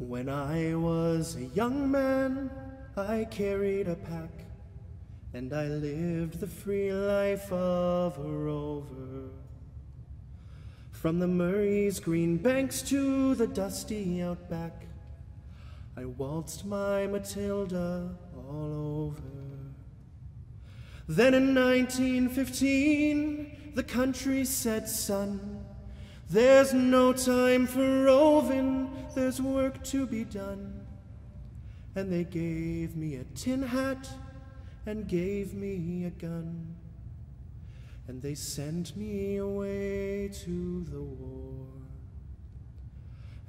When I was a young man, I carried a pack, and I lived the free life of a rover. From the Murray's green banks to the dusty outback, I waltzed my Matilda all over. Then in 1915, the country said, son, there's no time for roving, there's work to be done. And they gave me a tin hat and gave me a gun. And they sent me away to the war.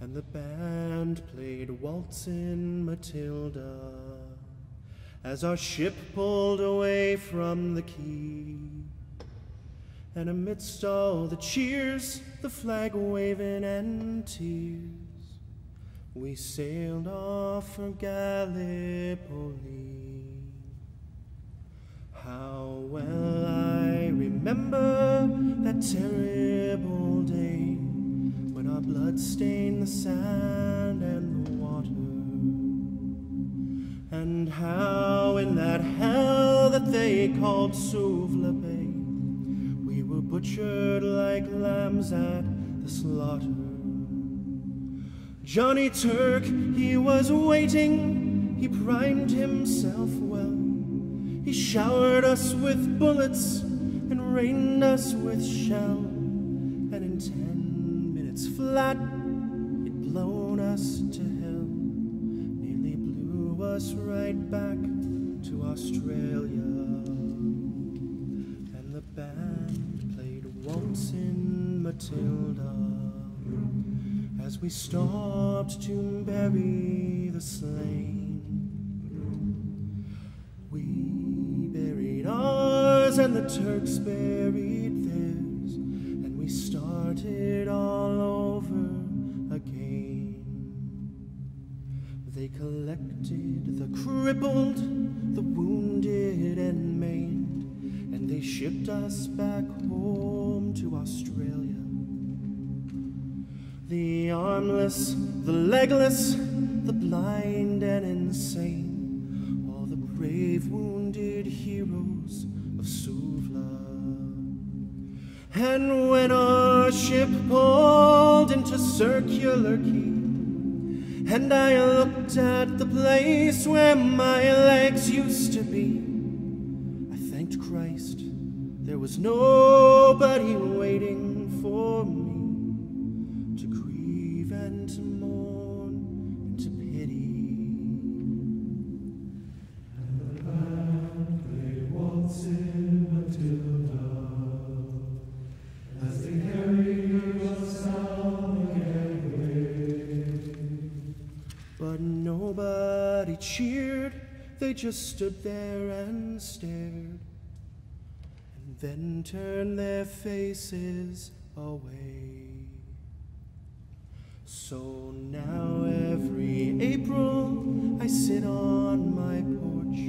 And the band played Waltzin' Matilda as our ship pulled away from the quay. And amidst all the cheers, the flag waving and tears, we sailed off for Gallipoli. How well I remember that terrible day when our blood stained the sand and the water, and how in that hell that they called Suvla Bay we were butchered like lambs at the slaughter. Johnny Turk, he was waiting, he primed himself well. He showered us with bullets and rained us with shell. And in ten minutes flat, he'd blown us to hell. Nearly blew us right back to Australia. And the band Waltzin' Matilda as we stopped to bury the slain. We buried ours and the Turks buried theirs, and we started all over again. They collected the crippled, the wounded, and maimed and they shipped us back home to Australia. The armless, the legless, the blind and insane, all the brave wounded heroes of Suvla. And when our ship pulled into Circular Quay, and I looked at the place where my legs used to be, I thanked Christ, there was nobody waiting for me to mourn and to pity. And the band played waltzing Matilda as they carried us down the gangway. But nobody cheered, they just stood there and stared and then turn their faces away. So now every April I sit on my porch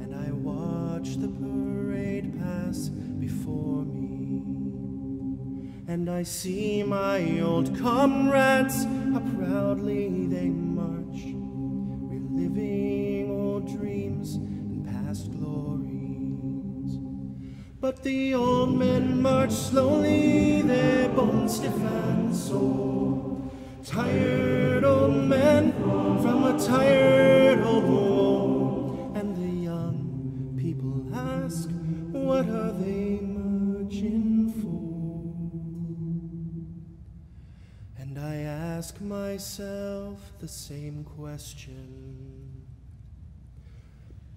and I watch the parade pass before me. And I see my old comrades, how proudly they march, reliving old dreams and past glories. But the old men march slowly, their bones stiff and sore. Tired old men from a tired old war. And the young people ask, what are they marching for? And I ask myself the same question.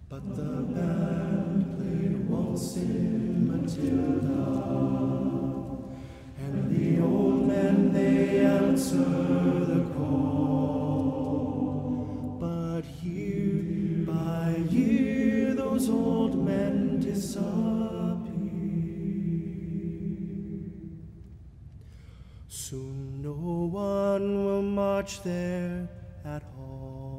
But the band played waltzing Matilda, those old men disappear. Soon no one will march there at all.